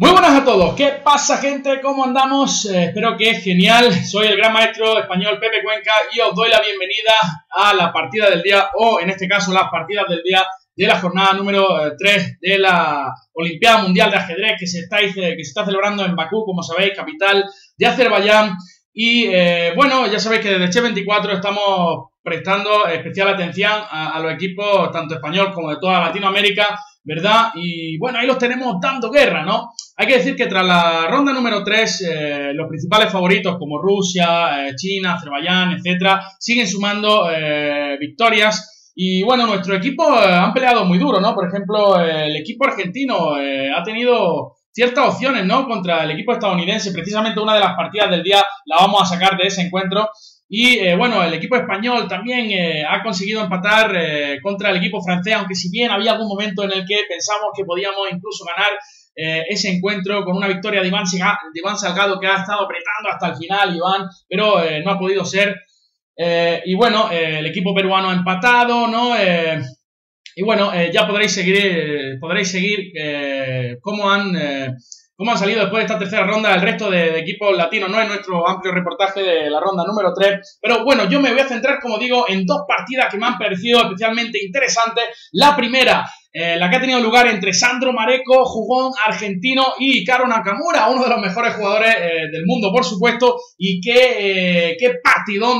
Muy buenas a todos, ¿qué pasa gente? ¿Cómo andamos? Eh, espero que es genial, soy el gran maestro español Pepe Cuenca y os doy la bienvenida a la partida del día, o en este caso las partidas del día de la jornada número 3 eh, de la Olimpiada Mundial de Ajedrez que se, está, que se está celebrando en Bakú, como sabéis, capital de Azerbaiyán. Y eh, bueno, ya sabéis que desde Che24 estamos prestando especial atención a, a los equipos tanto español como de toda Latinoamérica ¿verdad? Y bueno, ahí los tenemos dando guerra, ¿no? Hay que decir que tras la ronda número 3, eh, los principales favoritos como Rusia, eh, China, Azerbaiyán, etcétera, siguen sumando eh, victorias. Y bueno, nuestro equipo han peleado muy duro, ¿no? Por ejemplo, el equipo argentino ha tenido ciertas opciones, ¿no? Contra el equipo estadounidense. Precisamente una de las partidas del día la vamos a sacar de ese encuentro. Y bueno, el equipo español también ha conseguido empatar contra el equipo francés, aunque si bien había algún momento en el que pensamos que podíamos incluso ganar ese encuentro con una victoria de Iván, Salgado que ha estado apretando hasta el final, Iván, pero no ha podido ser. y bueno, el equipo peruano ha empatado, ¿no? y bueno, ya podréis seguir, podréis seguir cómo han cómo han salido después de esta tercera ronda el resto de, equipos latinos, no es nuestro amplio reportaje de la ronda número 3. Pero bueno, yo me voy a centrar, como digo, en dos partidas que me han parecido especialmente interesantes. La primera, eh, la que ha tenido lugar entre Sandro Mareco, jugón argentino, y Caro Nakamura, uno de los mejores jugadores eh, del mundo, por supuesto, y qué, eh, qué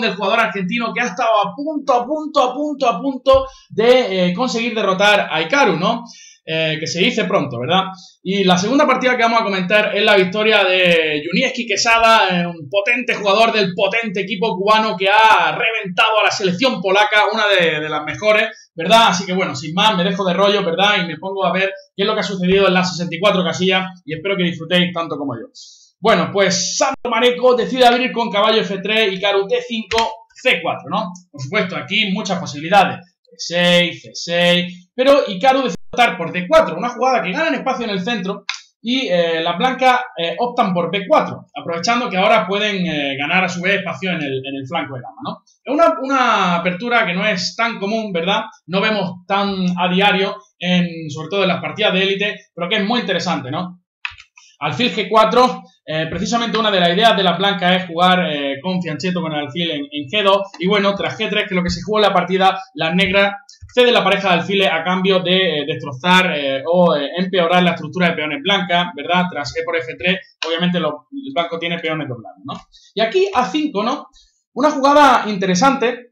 del jugador argentino que ha estado a punto, a punto, a punto, a punto de conseguir derrotar a Ikaru, ¿no? Eh, que se dice pronto, ¿verdad? Y la segunda partida que vamos a comentar es la victoria de Junieski Quesada, eh, un potente jugador del potente equipo cubano que ha reventado a la selección polaca, una de, las mejores, ¿verdad? Así que bueno, sin más, me dejo de rollo, ¿verdad? Y me pongo a ver qué es lo que ha sucedido en las 64 casillas y espero que disfrutéis tanto como yo. Bueno, pues Santo Mareco decide abrir con caballo F3 y Caru T5, C4, ¿no? Por supuesto, aquí muchas posibilidades. C6, C6, pero Ikaru decide optar por D4, una jugada que gana en espacio en el centro y eh, las blancas eh, optan por B4, aprovechando que ahora pueden eh, ganar a su vez espacio en el, flanco de gama, ¿no? Es una, una, apertura que no es tan común, ¿verdad? No vemos tan a diario, en, sobre todo en las partidas de élite, pero que es muy interesante, ¿no? Alfil G4, precisamente una de las ideas de la blanca es jugar con fianchetto con el alfil en, en, G2, y bueno, tras G3, que lo que se jugó en la partida, las negras cede la pareja de alfiles a cambio de eh, destrozar eh, o eh, empeorar la estructura de peones blanca, ¿verdad? Tras E por F3, obviamente el blanco tiene peones doblados, ¿no? Y aquí A5, ¿no? Una jugada interesante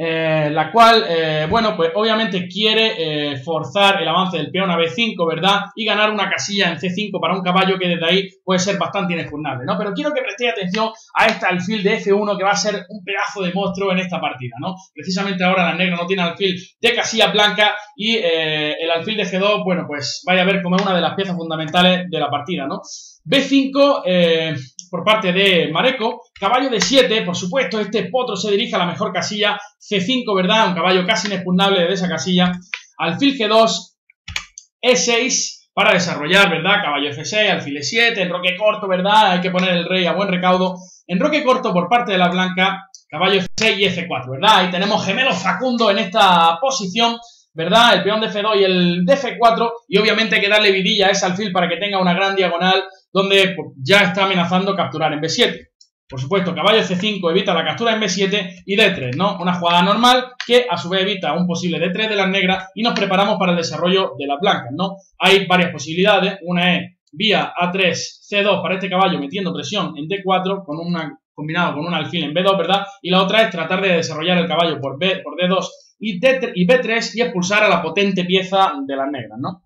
eh, la cual, eh, bueno, pues obviamente quiere eh, forzar el avance del peón a B5, ¿verdad? Y ganar una casilla en C5 para un caballo que desde ahí puede ser bastante inexpugnable, ¿no? Pero quiero que prestéis atención a este alfil de F1 que va a ser un pedazo de monstruo en esta partida, ¿no? Precisamente ahora la negra no tiene alfil de casilla blanca y el alfil de G2, bueno, pues vaya a ver como es una de las piezas fundamentales de la partida, ¿no? B5 eh, por parte de Mareco. Caballo de 7, por supuesto, este potro se dirige a la mejor casilla. C5, ¿verdad? Un caballo casi inexpugnable de esa casilla. Alfil G2, E6 para desarrollar, ¿verdad? Caballo F6, alfil E7, enroque corto, ¿verdad? Hay que poner el rey a buen recaudo. Enroque corto por parte de la blanca, caballo F6 y F4, ¿verdad? Ahí tenemos gemelos Facundo en esta posición. ¿verdad? El peón de F2 y el de F4, y obviamente hay que darle vidilla a ese alfil para que tenga una gran diagonal donde pues, ya está amenazando capturar en B7. Por supuesto, caballo C5 evita la captura en B7 y D3, ¿no? Una jugada normal que a su vez evita un posible D3 de las negras y nos preparamos para el desarrollo de las blancas, ¿no? Hay varias posibilidades. Una es vía A3, C2 para este caballo metiendo presión en D4 con una, combinado con un alfil en B2, ¿verdad? Y la otra es tratar de desarrollar el caballo por, B, por D2 y, D3, y B3 y expulsar a la potente pieza de las negras, ¿no?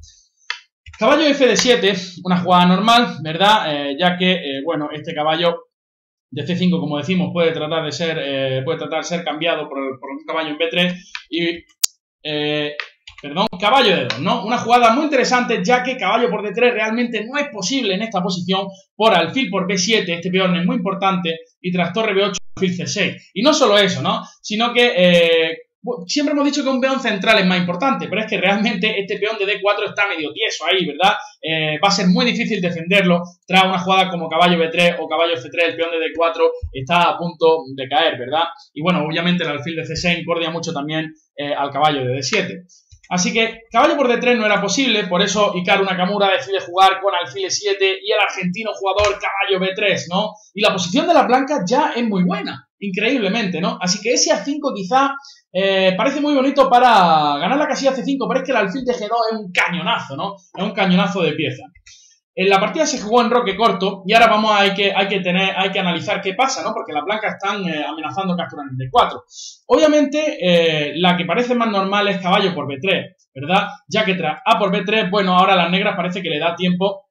Caballo F de 7, una jugada normal, ¿verdad? Eh, ya que, eh, bueno, este caballo de C5, como decimos, puede tratar de ser, eh, puede tratar de ser cambiado por, un caballo en B3 y, perdón, caballo de 2, ¿no? Una jugada muy interesante, ya que caballo por D3 realmente no es posible en esta posición por alfil por B7, este peón es muy importante, y tras torre B8, alfil C6. Y no solo eso, ¿no? Sino que Siempre hemos dicho que un peón central es más importante, pero es que realmente este peón de D4 está medio tieso ahí, ¿verdad? Eh, va a ser muy difícil defenderlo tras una jugada como caballo B3 o caballo F3, el peón de D4 está a punto de caer, ¿verdad? Y bueno, obviamente el alfil de C6 incordia mucho también eh, al caballo de D7. Así que caballo por D3 no era posible, por eso Ikaru Nakamura decide jugar con alfil E7 y el argentino jugador caballo B3, ¿no? Y la posición de la blanca ya es muy buena, increíblemente, ¿no? Así que ese A5 quizá eh, parece muy bonito para ganar la casilla C5, pero es que el alfil de G2 es un cañonazo, ¿no? Es un cañonazo de pieza. En la partida se jugó en roque corto y ahora vamos a hay que, hay que tener, hay que analizar qué pasa, ¿no? Porque las blancas están eh, amenazando capturar en D4. Obviamente, eh, la que parece más normal es caballo por B3, ¿verdad? Ya que tras A por B3, bueno, ahora las negras parece que le da tiempo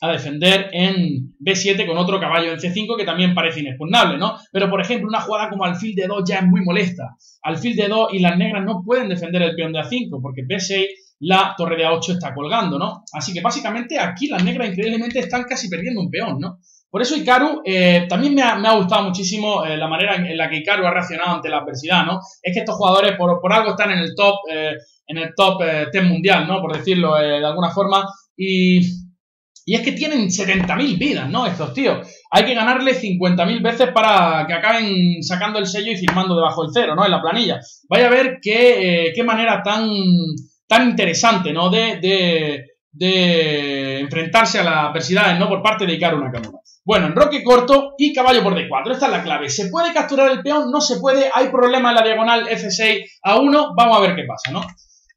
a defender en B7 con otro caballo en C5 que también parece inexpugnable, ¿no? Pero, por ejemplo, una jugada como alfil de 2 ya es muy molesta. Alfil de 2 y las negras no pueden defender el peón de A5 porque B6 la torre de A8 está colgando, ¿no? Así que básicamente aquí las negras increíblemente están casi perdiendo un peón, ¿no? Por eso Ikaru eh, también me ha, gustado muchísimo eh, la manera en, la que Ikaru ha reaccionado ante la adversidad, ¿no? Es que estos jugadores por, algo están en el top, eh, en el top 10 mundial, ¿no? Por decirlo de alguna forma. Y, y es que tienen 70.000 vidas, ¿no? Estos tíos. Hay que ganarle 50.000 veces para que acaben sacando el sello y firmando debajo del cero, ¿no? En la planilla. Vaya a ver qué, qué manera tan tan interesante, ¿no? De, de, de enfrentarse a las adversidades, ¿no? Por parte de Ikaru Nakamura. Bueno, en roque corto y caballo por D4. Esta es la clave. ¿Se puede capturar el peón? No se puede. Hay problema en la diagonal F6 a 1. Vamos a ver qué pasa, ¿no?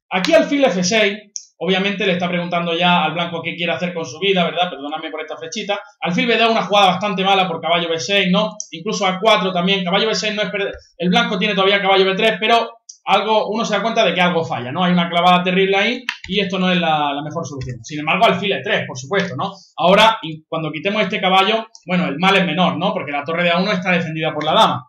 Aquí alfil F6, obviamente le está preguntando ya al blanco qué quiere hacer con su vida, ¿verdad? Perdóname por esta flechita. Alfil B2 una jugada bastante mala por caballo B6, ¿no? Incluso A4 también. Caballo B6 no es... El blanco tiene todavía caballo B3, pero algo, uno se da cuenta de que algo falla, ¿no? Hay una clavada terrible ahí y esto no es la, mejor solución. Sin embargo, alfil E3, por supuesto, ¿no? Ahora, cuando quitemos este caballo, bueno, el mal es menor, ¿no? Porque la torre de A1 está defendida por la dama.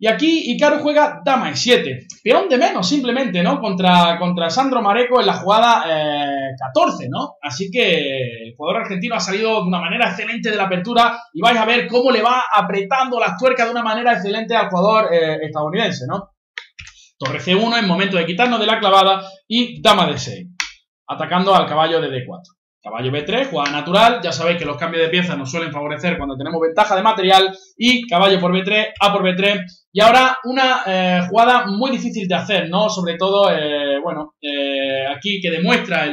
Y aquí Icaro juega dama E7. Peón de menos, simplemente, ¿no? Contra, contra Sandro Mareco en la jugada 14, eh, ¿no? Así que el jugador argentino ha salido de una manera excelente de la apertura y vais a ver cómo le va apretando las tuercas de una manera excelente al jugador eh, estadounidense, ¿no? Torre C1 en momento de quitarnos de la clavada y dama de 6, atacando al caballo de D4. Caballo B3, jugada natural, ya sabéis que los cambios de piezas nos suelen favorecer cuando tenemos ventaja de material y caballo por B3, A por B3 y ahora una eh, jugada muy difícil de hacer, ¿no? Sobre todo, eh, bueno, eh, aquí que demuestra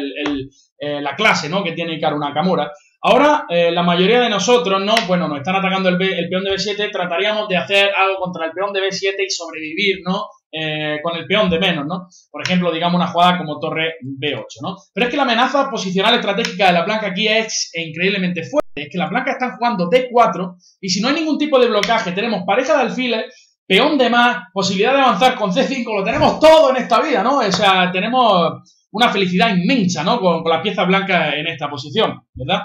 la clase, ¿no? Que tiene Karu Nakamura. Ahora, la mayoría de nosotros, ¿no? Bueno, nos están atacando el, el, peón de B7, trataríamos de hacer algo contra el peón de B7 y sobrevivir, ¿no? Eh, con el peón de menos, ¿no? Por ejemplo, digamos una jugada como torre B8, ¿no? Pero es que la amenaza posicional estratégica de la blanca aquí es increíblemente fuerte. Es que la blanca están jugando D4 y si no hay ningún tipo de blocaje, tenemos pareja de alfiles, peón de más, posibilidad de avanzar con C5, lo tenemos todo en esta vida, ¿no? O sea, tenemos una felicidad inmensa, ¿no? Con, la pieza blanca en esta posición, ¿verdad?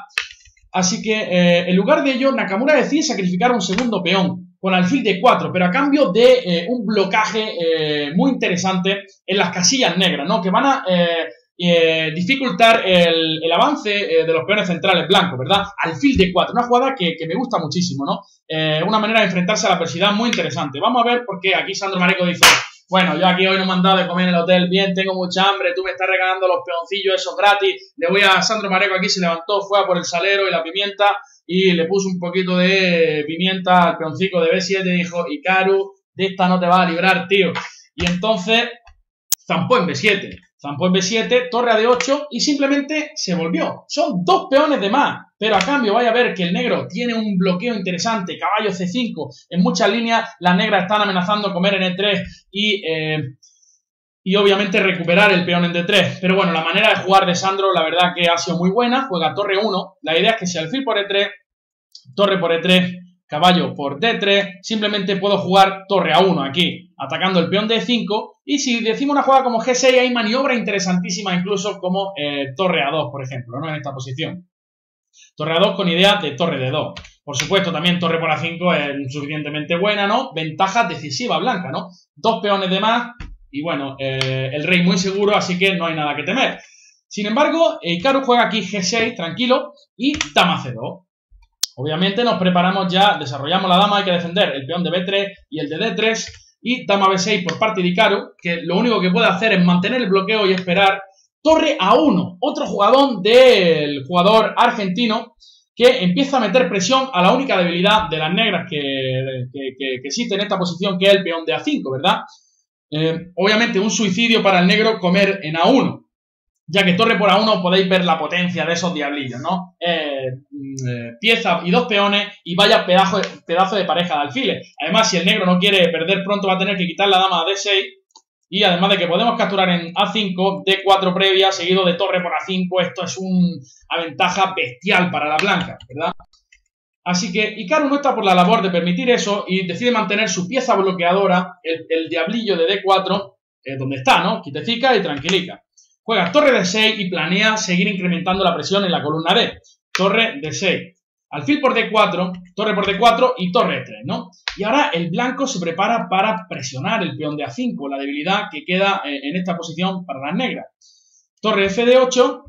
Así que, eh, en lugar de ello, Nakamura decide sacrificar un segundo peón con alfil de 4, pero a cambio de eh, un blocaje eh, muy interesante en las casillas negras, ¿no? Que van a eh, dificultar el, avance de los peones centrales blancos, ¿verdad? Alfil de 4, una jugada que, me gusta muchísimo, ¿no? una manera de enfrentarse a la adversidad muy interesante. Vamos a ver por qué aquí Sandro Mareco dice, bueno, yo aquí hoy no me han dado de comer en el hotel bien, tengo mucha hambre, tú me estás regalando los peoncillos esos gratis, le voy a Sandro Mareco aquí, se levantó, fue a por el salero y la pimienta, y le puso un poquito de pimienta al peoncito de B7 y dijo, Ikaru, de esta no te va a librar, tío. Y entonces zampó en B7. Zampó en B7, torre a D8 y simplemente se volvió. Son dos peones de más. Pero a cambio, vaya a ver que el negro tiene un bloqueo interesante. Caballo C5. En muchas líneas, las negras están amenazando comer en E3 y eh, y obviamente recuperar el peón en D3. Pero bueno, la manera de jugar de Sandro, la verdad que ha sido muy buena. Juega torre 1. La idea es que si alfil por E3, torre por E3, caballo por D3, simplemente puedo jugar torre A1 aquí, atacando el peón D5. Y si decimos una jugada como G6, hay maniobra interesantísima incluso como eh, torre A2, por ejemplo, ¿no? En esta posición. Torre A2 con idea de torre D2. Por supuesto, también torre por A5 es suficientemente buena, ¿no? Ventaja decisiva blanca, ¿no? Dos peones de más, y bueno, eh, el rey muy seguro, así que no hay nada que temer. Sin embargo, Ikaru juega aquí G6, tranquilo, y dama C2. Obviamente nos preparamos ya, desarrollamos la dama, hay que defender el peón de B3 y el de D3, y dama B6 por parte de Ikaru, que lo único que puede hacer es mantener el bloqueo y esperar. Torre A1, otro jugador del jugador argentino, que empieza a meter presión a la única debilidad de las negras que, que, que existe en esta posición, que es el peón de A5, ¿verdad? Eh, obviamente un suicidio para el negro comer en A1, ya que torre por A1 podéis ver la potencia de esos diablillos, ¿no? Eh, mm, eh, pieza y dos peones y vaya pedazo, de pareja de alfiles. Además, si el negro no quiere perder pronto va a tener que quitar la dama a D6 y además de que podemos capturar en A5, D4 previa, seguido de torre por A5, esto es una ventaja bestial para la blanca, ¿verdad? Así que Icaro no está por la labor de permitir eso y decide mantener su pieza bloqueadora, el, diablillo de D4, eh, donde está, ¿no? Quitecica y tranquilica. Juega torre de 6 y planea seguir incrementando la presión en la columna D. Torre de 6. Alfil por D4, torre por D4 y torre de 3, ¿no? Y ahora el blanco se prepara para presionar el peón de A5, la debilidad que queda eh, en esta posición para las negras. Torre F de 8,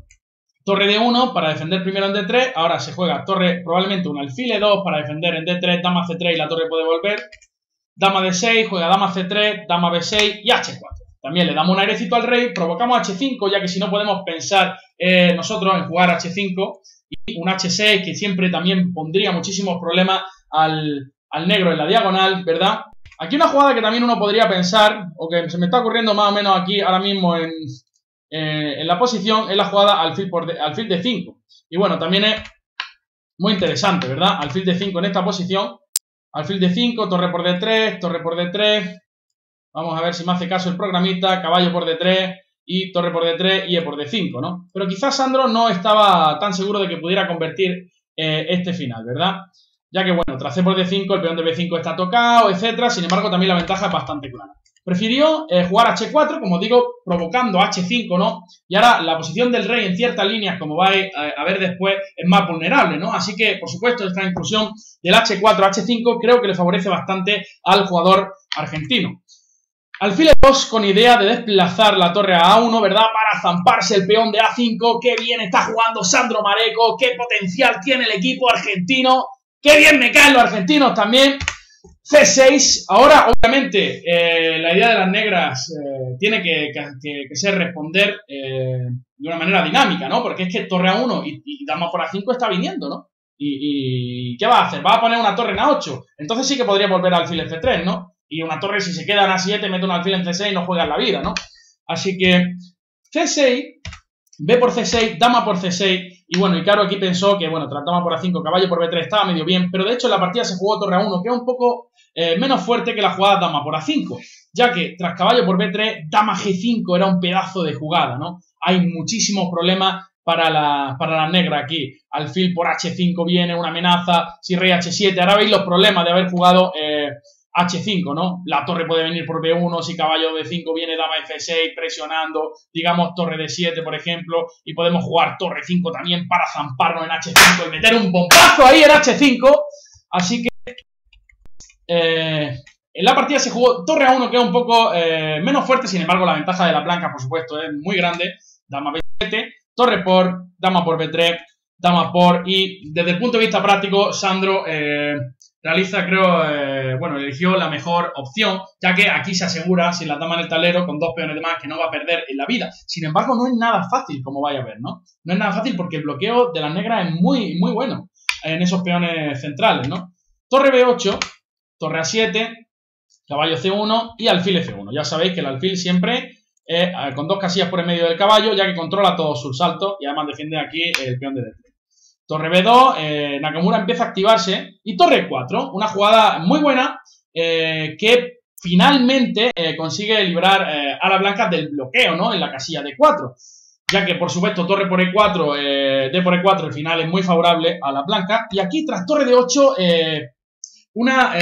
torre de 1 para defender primero en D3, ahora se juega torre, probablemente un alfil de 2 para defender en D3, dama C3 y la torre puede volver. Dama D6, juega dama C3, dama B6 y H4. También le damos un airecito al rey, provocamos H5, ya que si no podemos pensar eh, nosotros en jugar H5 y un H6 que siempre también pondría muchísimos problemas al, negro en la diagonal, ¿verdad? Aquí una jugada que también uno podría pensar, o que se me está ocurriendo más o menos aquí ahora mismo en, eh, en la posición, es la jugada alfil, por de, alfil de 5. Y bueno, también es muy interesante, ¿verdad? Alfil de 5 en esta posición. Alfil de 5, torre por D3, torre por D3, Vamos a ver si me hace caso el programita, caballo por D3 y torre por D3 y E por D5, ¿no? Pero quizás Sandro no estaba tan seguro de que pudiera convertir eh, este final, ¿verdad? Ya que, bueno, tras C por D5, el peón de B5 está tocado, etcétera. Sin embargo, también la ventaja es bastante clara. Prefirió eh, jugar H4, como digo, provocando H5, ¿no? Y ahora la posición del rey en ciertas líneas, como vais a ver después, es más vulnerable, ¿no? Así que, por supuesto, esta inclusión del H4 H5 creo que le favorece bastante al jugador argentino. Alfil 2 con idea de desplazar la torre a A1, ¿verdad? Para zamparse el peón de A5. ¡Qué bien está jugando Sandro Mareco! ¡Qué potencial tiene el equipo argentino! ¡Qué bien me caen los argentinos también! C6. Ahora, obviamente, eh, la idea de las negras eh, tiene que, ser responder eh, de una manera dinámica, ¿no? Porque es que torre A1 y, dama por A5 está viniendo, ¿no? Y, ¿qué va a hacer? Va a poner una torre en A8. Entonces sí que podría volver al alfil F3, ¿no? Y una torre, si se queda en A7, mete un alfil en C6 y no juega en la vida, ¿no? Así que C6, B por C6, dama por C6. Y bueno, y claro, aquí pensó que, bueno, trataba por A5, caballo por B3 estaba medio bien. Pero de hecho, la partida se jugó torre A1, que es un poco eh, menos fuerte que la jugada dama por A5. Ya que tras caballo por B3, dama G5 era un pedazo de jugada, ¿no? Hay muchísimos problemas para la, para la negra aquí. Alfil por H5 viene una amenaza. Si rey H7. Ahora veis los problemas de haber jugado eh, H5, ¿no? La torre puede venir por B1, si caballo B5 viene dama F6 presionando, digamos torre D7, por ejemplo, y podemos jugar torre 5 también para zamparnos en H5 y meter un bombazo ahí en H5. Así que eh, en la partida se jugó torre A1, que es un poco eh, menos fuerte, sin embargo la ventaja de la blanca, por supuesto, es muy grande. Dama B7, torre por, dama por B3, dama por, y desde el punto de vista práctico, Sandro... Eh, realiza, creo, eh, bueno, eligió la mejor opción, ya que aquí se asegura, sin la dama en el tablero, con dos peones de más, que no va a perder en la vida. Sin embargo, no es nada fácil, como vaya a ver, ¿no? No es nada fácil porque el bloqueo de las negras es muy, muy bueno en esos peones centrales, ¿no? Torre B8, torre A7, caballo C1 y alfil F1. Ya sabéis que el alfil siempre eh, con dos casillas por el medio del caballo, ya que controla todos sus saltos y además defiende aquí el peón de D3. Torre B2, eh, Nakamura empieza a activarse. Y Torre 4, una jugada muy buena eh, que finalmente eh, consigue librar a la blanca del bloqueo, ¿no? En la casilla de 4. Ya que, por supuesto, Torre por E4, D por E4, el final es muy favorable a la blanca. Y aquí, tras Torre de 8, una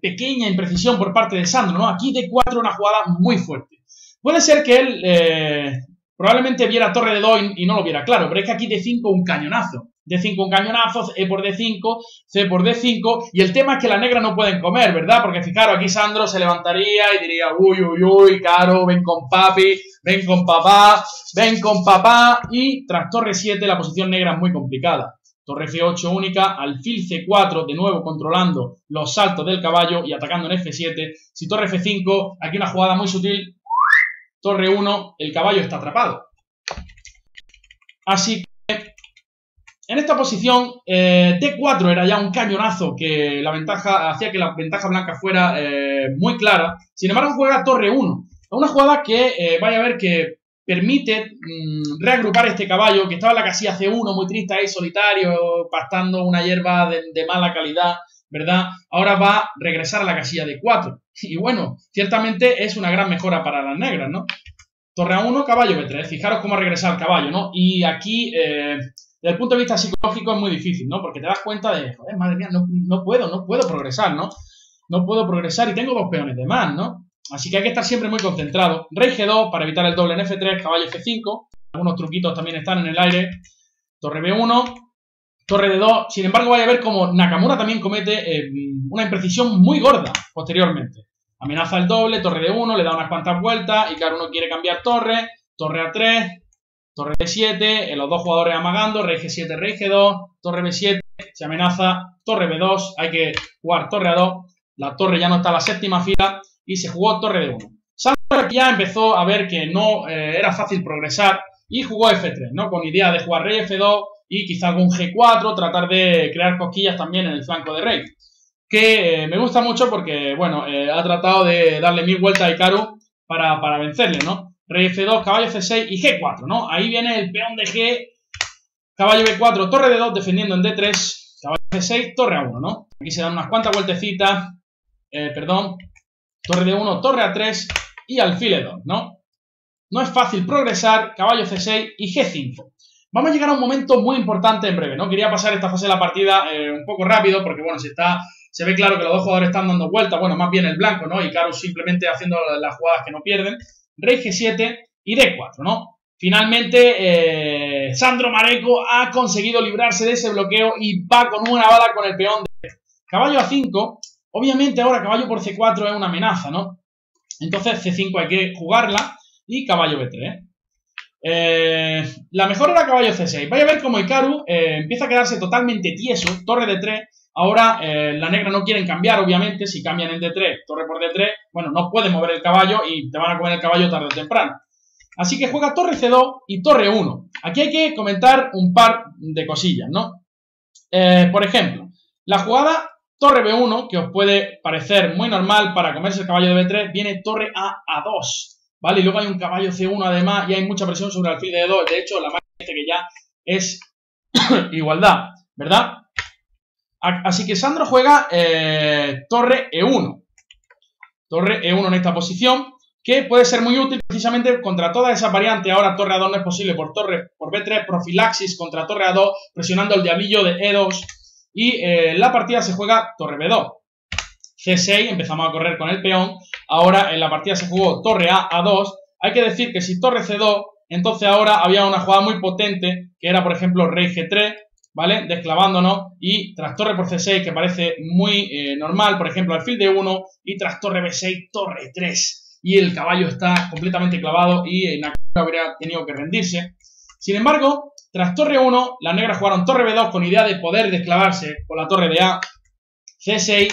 pequeña imprecisión por parte de Sandro, ¿no? Aquí D4, una jugada muy fuerte. Puede ser que él probablemente viera Torre de 2 y no lo viera claro, pero es que aquí D5 un cañonazo. D5 un cañonazo, E por D5, C por D5, y el tema es que las negras no pueden comer, ¿verdad? Porque fijaros, aquí Sandro se levantaría y diría, uy, uy, uy, caro, ven con papi, ven con papá, ven con papá, y tras torre 7 la posición negra es muy complicada. Torre F8 única, alfil C4, de nuevo controlando los saltos del caballo y atacando en F7. Si torre F5, aquí una jugada muy sutil, torre 1, el caballo está atrapado. Así en esta posición, eh, D4 era ya un cañonazo que la ventaja hacía que la ventaja blanca fuera eh, muy clara. Sin embargo, juega Torre 1. Una jugada que eh, vaya a ver que permite mm, reagrupar este caballo que estaba en la casilla C1, muy triste ahí, solitario, pastando una hierba de, mala calidad, ¿verdad? Ahora va a regresar a la casilla de 4. Y bueno, ciertamente es una gran mejora para las negras, ¿no? Torre A1, caballo B3. Fijaros cómo ha regresado el caballo, ¿no? Y aquí, eh, desde el punto de vista psicológico, es muy difícil, ¿no? Porque te das cuenta de, joder, madre mía, no, no puedo, no puedo progresar, ¿no? No puedo progresar y tengo dos peones de más, ¿no? Así que hay que estar siempre muy concentrado. Rey G2 para evitar el doble en F3, caballo F5. Algunos truquitos también están en el aire. Torre B1, torre D2. Sin embargo, vaya a ver cómo Nakamura también comete eh, una imprecisión muy gorda posteriormente. Amenaza el doble, torre D1, le da unas cuantas vueltas y cada uno quiere cambiar torre. Torre A3, torre B7, eh, los dos jugadores amagando, rey G7, rey G2, torre B7, se amenaza, torre B2, hay que jugar torre A2, la torre ya no está a la séptima fila, y se jugó torre de 1. Sandro ya empezó a ver que no eh, era fácil progresar y jugó F3, ¿no? Con idea de jugar rey F2 y quizá algún G4, tratar de crear cosquillas también en el flanco de rey. Que eh, me gusta mucho porque, bueno, eh, ha tratado de darle mil vueltas a Ikaru para, para vencerle, ¿no? Rey F2, caballo F6 y G4, ¿no? Ahí viene el peón de G, caballo B4, torre de 2 defendiendo en D3, caballo F6, torre A1, ¿no? Aquí se dan unas cuantas vueltecitas, perdón, torre de 1, torre a 3 y alfil e 2, ¿no? No es fácil progresar, caballo C6 y G5. Vamos a llegar a un momento muy importante en breve, ¿no? Quería pasar esta fase de la partida eh, un poco rápido porque, bueno, se, está, se ve claro que los dos jugadores están dando vueltas, bueno, más bien el blanco, ¿no? Y Caro simplemente haciendo las jugadas que no pierden. Rey G7 y D4, ¿no? Finalmente, eh, Sandro Mareco ha conseguido librarse de ese bloqueo y va con una bala con el peón de caballo A5 Obviamente ahora caballo por C4 es una amenaza, ¿no? Entonces C5 hay que jugarla y caballo B3. Eh, la mejor era caballo C6. Vaya a ver cómo Ikaru eh, empieza a quedarse totalmente tieso, torre de 3. Ahora eh, la negra no quieren cambiar, obviamente, si cambian en D3, torre por D3, bueno, no pueden mover el caballo y te van a comer el caballo tarde o temprano. Así que juega torre C2 y torre 1. Aquí hay que comentar un par de cosillas, ¿no? por ejemplo, la jugada Torre B1, que os puede parecer muy normal para comerse el caballo de B3, viene torre A a 2, ¿vale? Y luego hay un caballo C1 además y hay mucha presión sobre el alfil de D2. De hecho, la máquina dice que ya es igualdad, ¿verdad? Así que Sandro juega eh, torre E1. Torre E1 en esta posición, que puede ser muy útil precisamente contra toda esa variante. Ahora torre A2 no es posible por torre por B3, profilaxis contra torre A2, presionando el diablillo de E2 y eh, la partida se juega torre B2. C6, empezamos a correr con el peón. Ahora en la partida se jugó torre A A2. Hay que decir que si torre C2, entonces ahora había una jugada muy potente, que era por ejemplo rey G3, ¿vale? Desclavándonos y tras torre por C6, que parece muy eh, normal, por ejemplo, alfil de 1 y tras torre B6, torre 3. Y el caballo está completamente clavado y en habría tenido que rendirse. Sin embargo, tras torre 1, las negras jugaron torre B2 con idea de poder desclavarse con la torre de A. C6,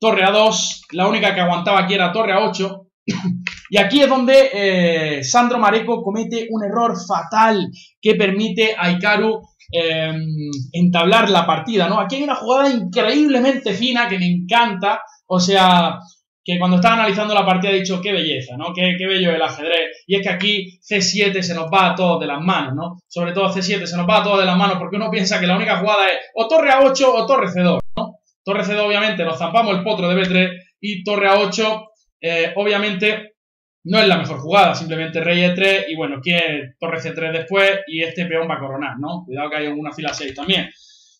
torre A2, la única que aguantaba aquí era torre A8. y aquí es donde eh, Sandro Mareco comete un error fatal que permite a Ikaru em, entablar la partida, ¿no? Aquí hay una jugada increíblemente fina que me encanta, o sea, que cuando estaba analizando la partida he dicho, qué belleza, ¿no? Qué, qué, bello el ajedrez. Y es que aquí C7 se nos va a todos de las manos, ¿no? Sobre todo C7 se nos va a todos de las manos porque uno piensa que la única jugada es o torre A8 o torre C2, ¿no? Torre C2 obviamente nos zampamos el potro de B3 y torre A8 eh, obviamente no es la mejor jugada, simplemente rey E3 y bueno, quiere torre C3 después y este peón va a coronar, ¿no? Cuidado que hay una fila 6 también.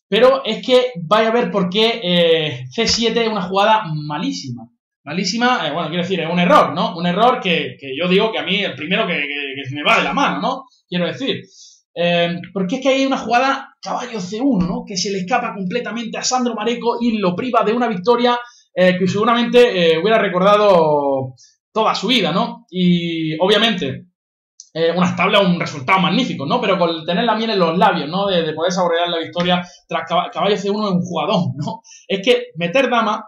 Pero es que vaya a ver por qué eh, C7 es una jugada malísima malísima, eh, bueno, quiero decir, es un error, ¿no? Un error que, yo digo que a mí el primero que, me va de la mano, ¿no? Quiero decir. Eh, porque es que hay una jugada caballo C1, ¿no? Que se le escapa completamente a Sandro Mareco y lo priva de una victoria eh, que seguramente hubiera recordado toda su vida, ¿no? Y obviamente, unas tablas, un resultado magnífico, ¿no? Pero con tener la miel en los labios, ¿no? De, poder saborear la victoria tras caballo C1 es un jugador, ¿no? Es que meter dama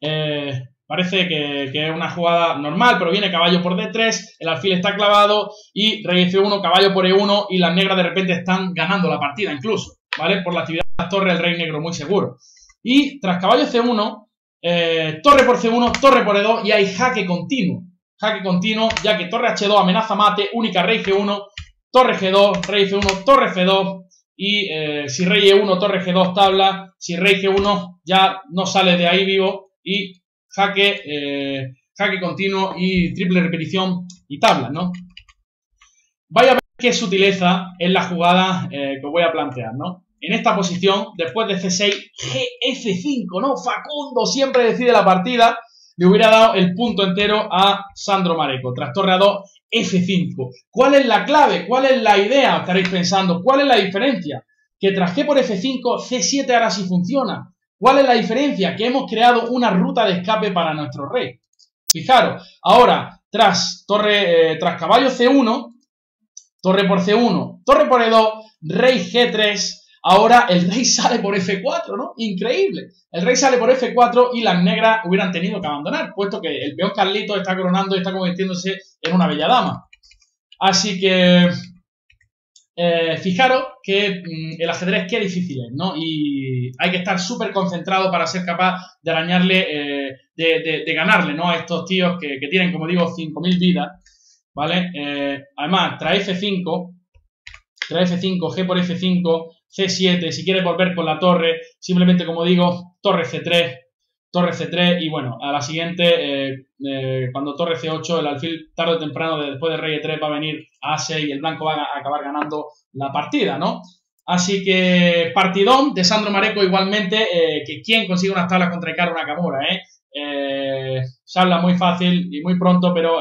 eh, parece que, es una jugada normal, pero viene caballo por D3, el alfil está clavado y rey F1, caballo por E1 y las negras de repente están ganando la partida incluso, ¿vale? Por la actividad de la torre, el rey negro muy seguro. Y tras caballo C1, eh, torre por C1, torre por E2 y hay jaque continuo. jaque continuo, ya que torre H2 amenaza mate, única rey G1, torre G2, rey F1, torre F2, y eh, si rey E1, torre G2 tabla, si rey G1 ya no sale de ahí vivo, y jaque, eh, jaque continuo y triple repetición y tabla, ¿no? Vaya a ver qué sutileza es la jugada eh, que voy a plantear, ¿no? En esta posición, después de C6, GF5, ¿no? Facundo siempre decide la partida, le hubiera dado el punto entero a Sandro Mareco. Tras torre A2, F5. ¿Cuál es la clave? ¿Cuál es la idea? Estaréis pensando. ¿Cuál es la diferencia? Que tras G por F5, C7 ahora sí funciona. ¿Cuál es la diferencia? Que hemos creado una ruta de escape para nuestro rey. Fijaros, ahora, tras, torre, eh, tras caballo C1, torre por C1, torre por E2, rey G3, ahora el rey sale por F4, ¿no? Increíble. El rey sale por F4 y las negras hubieran tenido que abandonar, puesto que el peón Carlito está coronando y está convirtiéndose en una bella dama. Así que eh, fijaros que mm, el ajedrez qué difícil es, ¿no? Y hay que estar súper concentrado para ser capaz de arañarle, eh, de, ganarle, ¿no? A estos tíos que, tienen, como digo, 5.000 vidas, ¿vale? Eh, además, trae F5, trae F5, G por F5, C7, si quieres volver con la torre, simplemente, como digo, torre C3, torre C3 y bueno, a la siguiente, eh, eh, cuando torre C8, el alfil tarde o temprano, después de rey E3 va a venir a A6 y el blanco va a acabar ganando la partida, ¿no? Así que partidón de Sandro Mareco igualmente, eh, que quien consigue unas tablas contra Icaro Nakamura, ¿eh? se habla muy fácil y muy pronto, pero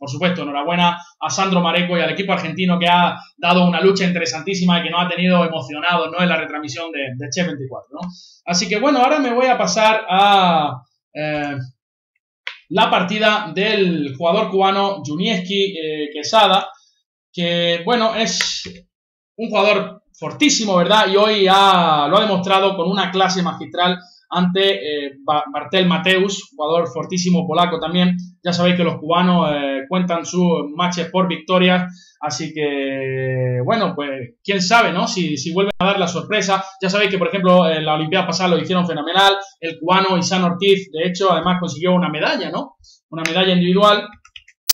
por supuesto, enhorabuena a Sandro Mareco y al equipo argentino que ha dado una lucha interesantísima y que nos ha tenido emocionados ¿no? en la retransmisión de, de Che 24. ¿no? Así que bueno, ahora me voy a pasar a eh, la partida del jugador cubano Junieski eh, Quesada, que bueno, es un jugador fortísimo, ¿verdad? Y hoy lo ha demostrado con una clase magistral ante eh, Bartel Mateus, jugador fortísimo polaco también. Ya sabéis que los cubanos eh, cuentan sus matches por victorias, así que, bueno, pues quién sabe, ¿no? Si, si vuelven a dar la sorpresa. Ya sabéis que, por ejemplo, en la Olimpiada pasada lo hicieron fenomenal. El cubano Isan Ortiz, de hecho, además consiguió una medalla, ¿no? Una medalla individual.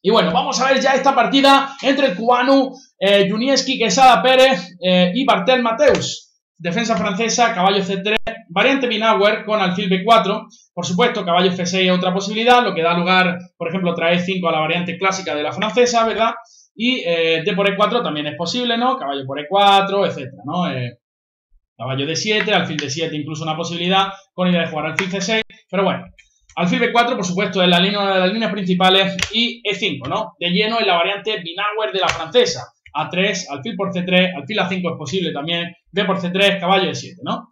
Y bueno, vamos a ver ya esta partida entre el cubano eh, Junieski Quesada Pérez eh, y Bartel Mateus. Defensa francesa, caballo C3, variante Binauer con alfil B4. Por supuesto, caballo F6 es otra posibilidad, lo que da lugar, por ejemplo, trae 5 a la variante clásica de la francesa, ¿verdad? Y eh, D por E4 también es posible, ¿no? Caballo por E4, etcétera, ¿no? Eh, caballo D7, alfil D7 incluso una posibilidad, con idea de jugar alfil C6, pero bueno. Alfil B4, por supuesto, es la línea, una de las líneas principales y E5, ¿no? De lleno en la variante Binauer de la francesa. A3, alfil por C3, alfil A5 es posible también, B por C3, caballo E7, ¿no?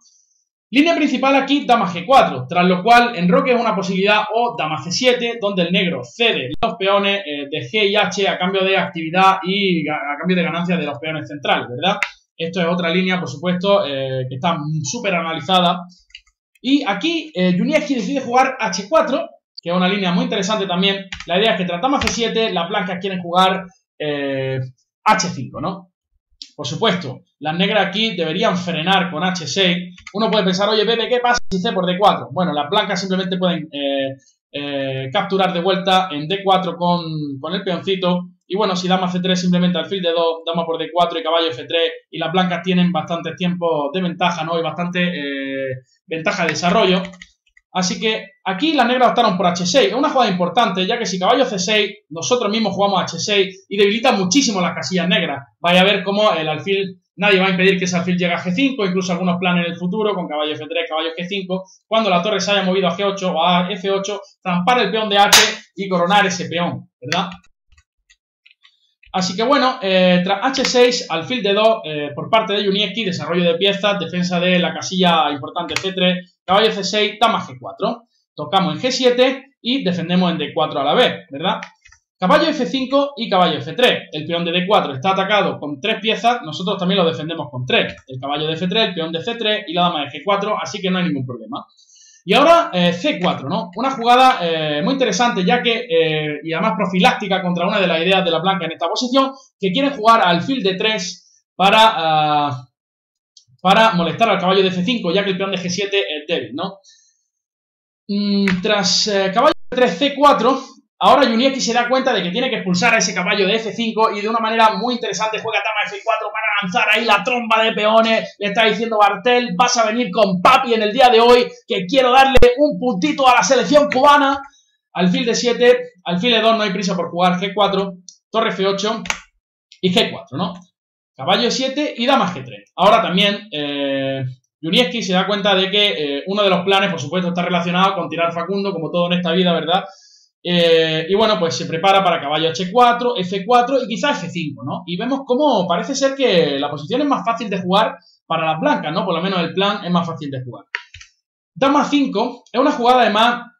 Línea principal aquí, dama G4, tras lo cual enroque es una posibilidad o dama C7, donde el negro cede los peones eh, de G y H a cambio de actividad y a, cambio de ganancia de los peones centrales, ¿verdad? Esto es otra línea, por supuesto, eh, que está súper analizada. Y aquí eh, decide jugar H4, que es una línea muy interesante también. La idea es que tratamos G7, las blancas quieren jugar eh, H5, ¿no? Por supuesto, las negras aquí deberían frenar con H6. Uno puede pensar, oye, Pepe, ¿qué pasa si C por D4? Bueno, las blancas simplemente pueden eh, eh, capturar de vuelta en D4 con, el peoncito. Y bueno, si dama C3 simplemente alfil de 2, dama por D4 y caballo F3. Y las blancas tienen bastante tiempo de ventaja, ¿no? Y bastante eh, ventaja de desarrollo. Así que aquí las negras optaron por H6. Es una jugada importante, ya que si caballo C6, nosotros mismos jugamos H6 y debilita muchísimo las casillas negras. Vaya a ver cómo el alfil, nadie va a impedir que ese alfil llegue a G5, incluso algunos planes en el futuro con caballo F3, caballo G5. Cuando la torre se haya movido a G8 o a F8, trampar el peón de H y coronar ese peón, ¿verdad? Así que bueno, eh, tras H6, alfil de 2 eh, por parte de Junieski, desarrollo de piezas, defensa de la casilla importante C3, caballo C6, dama G4. Tocamos en G7 y defendemos en D4 a la vez, ¿verdad? Caballo F5 y caballo F3. El peón de D4 está atacado con tres piezas, nosotros también lo defendemos con tres. El caballo de F3, el peón de C3 y la dama de G4, así que no hay ningún problema. Y ahora eh, C4, ¿no? Una jugada eh, muy interesante, ya que, eh, y además profiláctica contra una de las ideas de la blanca en esta posición, que quieren jugar alfil de 3 para, ah, para molestar al caballo de F5, ya que el peón de G7 es débil, ¿no? Mm, tras caballo de 3 C4, Ahora Junieski se da cuenta de que tiene que expulsar a ese caballo de F5 y de una manera muy interesante juega dama F4 para lanzar ahí la tromba de peones. Le está diciendo Bartel, vas a venir con papi en el día de hoy, que quiero darle un puntito a la selección cubana. Alfil de 7, alfil de 2, no hay prisa por jugar, G4, torre F8 y G4, ¿no? Caballo E7 y dama G3. Ahora también eh, Junieski se da cuenta de que eh, uno de los planes, por supuesto, está relacionado con tirar Facundo, como todo en esta vida, ¿verdad? Eh, y bueno, pues se prepara para caballo H4, F4 y quizá F5, ¿no? Y vemos cómo parece ser que la posición es más fácil de jugar para las blancas, ¿no? Por lo menos el plan es más fácil de jugar. Dama 5 es una jugada además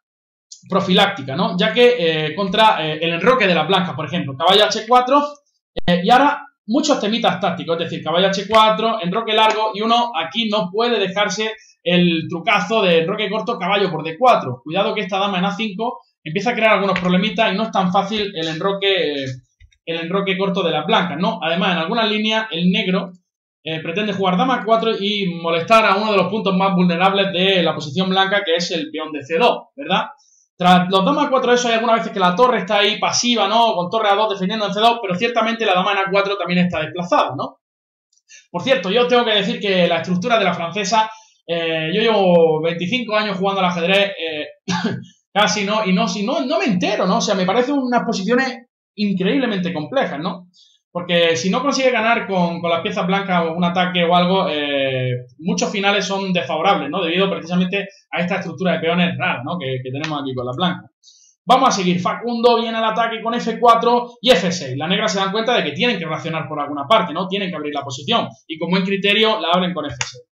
profiláctica, ¿no? Ya que eh, contra eh, el enroque de las blancas, por ejemplo, caballo H4 y ahora muchos temitas tácticos, es decir, caballo H4, enroque largo y uno aquí no puede dejarse el trucazo de enroque corto, caballo por D4. Cuidado que esta dama en A5 empieza a crear algunos problemitas y no es tan fácil el enroque, el enroque corto de las blancas, ¿no? Además, en algunas líneas, el negro eh, pretende jugar dama 4 y molestar a uno de los puntos más vulnerables de la posición blanca, que es el peón de C2, ¿verdad? Tras los damas 4 eso hay algunas veces que la torre está ahí pasiva, ¿no? Con torre A2 defendiendo en C2, pero ciertamente la dama en A4 también está desplazada, ¿no? Por cierto, yo tengo que decir que la estructura de la francesa, eh, yo llevo 25 años jugando al ajedrez, eh, casi, ¿no? Y no, si no, no me entero, ¿no? O sea, me parecen unas posiciones increíblemente complejas, ¿no? Porque si no consigue ganar con, las piezas blancas o un ataque o algo, eh, muchos finales son desfavorables, ¿no? Debido precisamente a esta estructura de peones rara, ¿no? Que, que tenemos aquí con las blancas. Vamos a seguir. Facundo viene al ataque con F4 y F6. Las negras se dan cuenta de que tienen que reaccionar por alguna parte, ¿no? Tienen que abrir la posición. Y con buen criterio la abren con F6.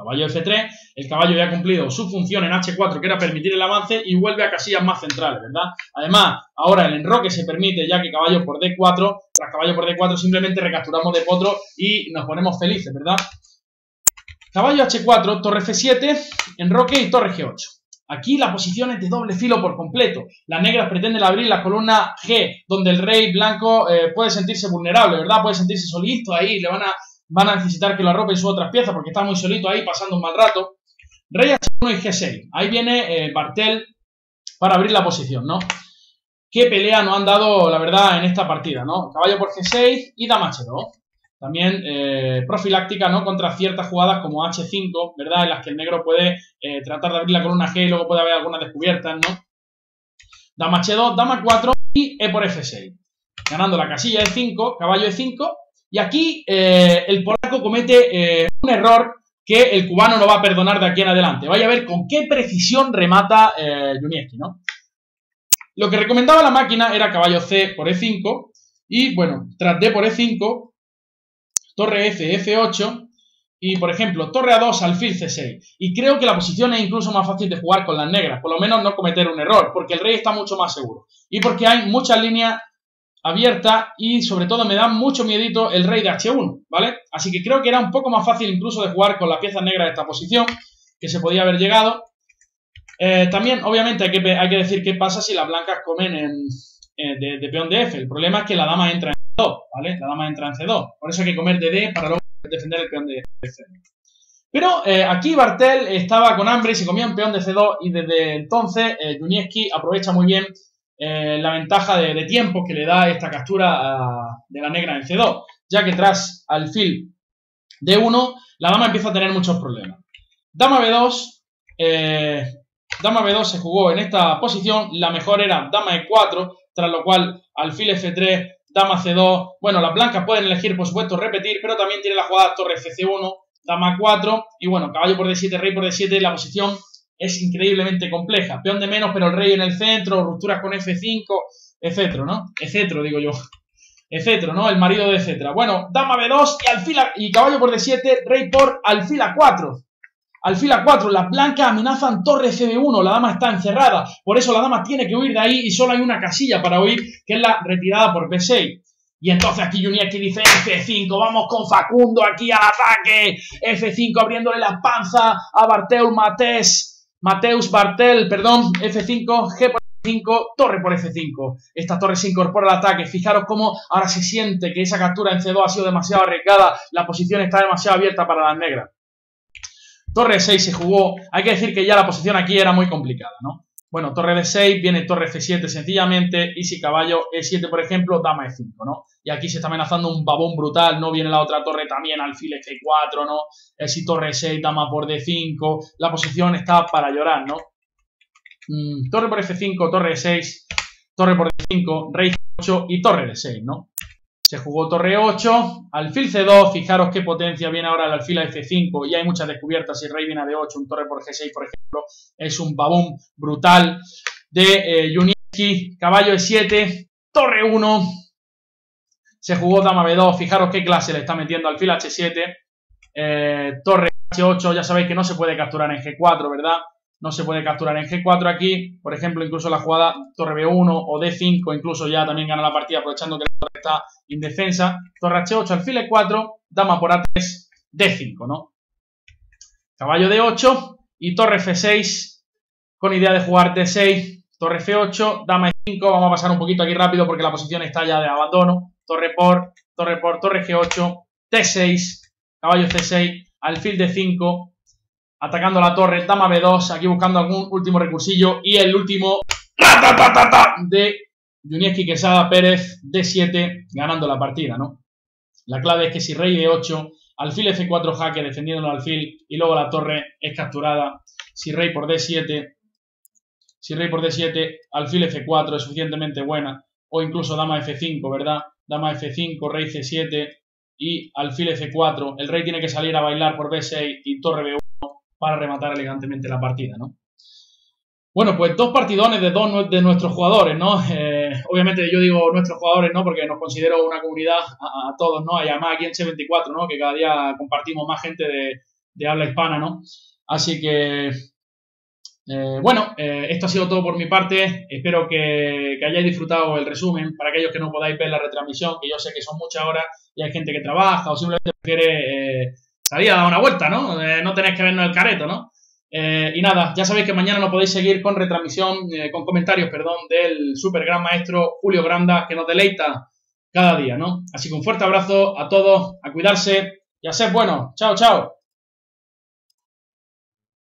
Caballo F3, el caballo ya ha cumplido su función en H4, que era permitir el avance, y vuelve a casillas más centrales, ¿verdad? Además, ahora el enroque se permite, ya que caballo por D4, tras caballo por D4 simplemente recapturamos de potro y nos ponemos felices, ¿verdad? Caballo H4, torre F7, enroque y torre G8. Aquí la posición es de doble filo por completo. Las negras pretenden abrir la columna G, donde el rey blanco eh, puede sentirse vulnerable, ¿verdad? Puede sentirse solito ahí, le van a van a necesitar que lo arropen sus otras piezas porque está muy solito ahí pasando un mal rato. Rey H1 y G6. Ahí viene eh, Bartel para abrir la posición, ¿no? Qué pelea nos han dado, la verdad, en esta partida, ¿no? Caballo por G6 y Dama H2. También eh, profiláctica, ¿no? Contra ciertas jugadas como H5, ¿verdad? En las que el negro puede eh, tratar de abrir la columna G y luego puede haber algunas descubiertas, ¿no? Dama H2, Dama 4 y E por F6. Ganando la casilla E5, caballo E5 y aquí eh, el polaco comete eh, un error que el cubano no va a perdonar de aquí en adelante. Vaya a ver con qué precisión remata eh, ¿no? Lo que recomendaba la máquina era caballo C por E5 y, bueno, tras D por E5, torre F, F8 y, por ejemplo, torre A2, alfil C6. Y creo que la posición es incluso más fácil de jugar con las negras, por lo menos no cometer un error, porque el rey está mucho más seguro. Y porque hay muchas líneas abierta y sobre todo me da mucho miedito el rey de H1, ¿vale? Así que creo que era un poco más fácil incluso de jugar con la pieza negra de esta posición, que se podía haber llegado. Eh, también, obviamente, hay que, hay que decir qué pasa si las blancas comen en, eh, de, peón de F. El problema es que la dama entra en C2, ¿vale? La dama entra en C2. Por eso hay que comer de D para luego defender el peón de F. Pero eh, aquí Bartel estaba con hambre y se comía un peón de C2 y desde entonces eh, aprovecha muy bien eh, la ventaja de, tiempo que le da esta captura de la negra en C2, ya que tras alfil D1, la dama empieza a tener muchos problemas. Dama B2, eh, dama B2 se jugó en esta posición, la mejor era dama E4, tras lo cual alfil F3, dama C2, bueno, las blancas pueden elegir, por supuesto, repetir, pero también tiene la jugada torre FC1, dama 4, y bueno, caballo por D7, rey por D7, la posición es increíblemente compleja. Peón de menos, pero el rey en el centro, rupturas con F5, etcétera, ¿no? Etcétera, digo yo. Etcétera, ¿no? El marido de etcétera. Bueno, dama B2 y alfil y caballo por D7, rey por alfil A4. Alfil A4, las blancas amenazan torre CB1, la dama está encerrada, por eso la dama tiene que huir de ahí y solo hay una casilla para huir, que es la retirada por B6. Y entonces aquí Juniaki dice F5, vamos con Facundo aquí al ataque, F5 abriéndole la panza a Barteul Matés, Mateus Bartel, perdón, F5, G por F5, torre por F5. Esta torre se incorpora al ataque. Fijaros cómo ahora se siente que esa captura en C2 ha sido demasiado arriesgada. La posición está demasiado abierta para las negras. Torre 6 se jugó. Hay que decir que ya la posición aquí era muy complicada, ¿no? Bueno, torre de 6, viene torre F7 sencillamente, y si caballo E7, por ejemplo, dama E5, ¿no? Y aquí se está amenazando un babón brutal, ¿no? Viene la otra torre también, alfil F4, ¿no? Eh, si torre 6, dama por D5, la posición está para llorar, ¿no? Mm, torre por F5, torre E6, torre por D5, rey 8 y torre de 6, ¿no? Se jugó torre 8, alfil C2, fijaros qué potencia viene ahora el alfil a F5 y hay muchas descubiertas, si rey viene a D8, un torre por G6 por ejemplo, es un babón brutal de eh, caballo E7, torre 1, se jugó dama B2, fijaros qué clase le está metiendo alfil H7, eh, torre H8, ya sabéis que no se puede capturar en G4, ¿verdad? No se puede capturar en G4 aquí, por ejemplo, incluso la jugada torre B1 o D5, incluso ya también gana la partida aprovechando que la torre está indefensa, torre H8, alfil E4, dama por A3, D5, ¿no? Caballo D8 y torre F6 con idea de jugar D6, torre F8, dama E5, vamos a pasar un poquito aquí rápido porque la posición está ya de abandono, torre por, torre por, torre G8, T6, caballo C6, alfil D5, atacando la torre, dama B2, aquí buscando algún último recursillo y el último de Junieski Quesada Pérez D7 ganando la partida, ¿no? La clave es que si rey E8, alfil F4 jaque defendiendo el alfil y luego la torre es capturada, si rey por D7, si rey por D7, alfil F4 es suficientemente buena, o incluso dama F5, ¿verdad? Dama F5, rey C7 y alfil F4, el rey tiene que salir a bailar por B6 y torre B1 para rematar elegantemente la partida, ¿no? Bueno, pues dos partidones de dos de nuestros jugadores, ¿no? Eh, obviamente yo digo nuestros jugadores, ¿no? Porque nos considero una comunidad a, todos, ¿no? Y además aquí en C24, ¿no? Que cada día compartimos más gente de, habla hispana, ¿no? Así que, eh, bueno, eh, esto ha sido todo por mi parte. Espero que, que, hayáis disfrutado el resumen. Para aquellos que no podáis ver la retransmisión, que yo sé que son muchas horas y hay gente que trabaja o simplemente prefiere salir a dar una vuelta, ¿no? No tenéis que vernos el careto, ¿no? Eh, y nada, ya sabéis que mañana nos podéis seguir con retransmisión, eh, con comentarios, perdón, del super gran maestro Julio Granda, que nos deleita cada día, ¿no? Así que un fuerte abrazo a todos, a cuidarse y a ser bueno. Chao, chao.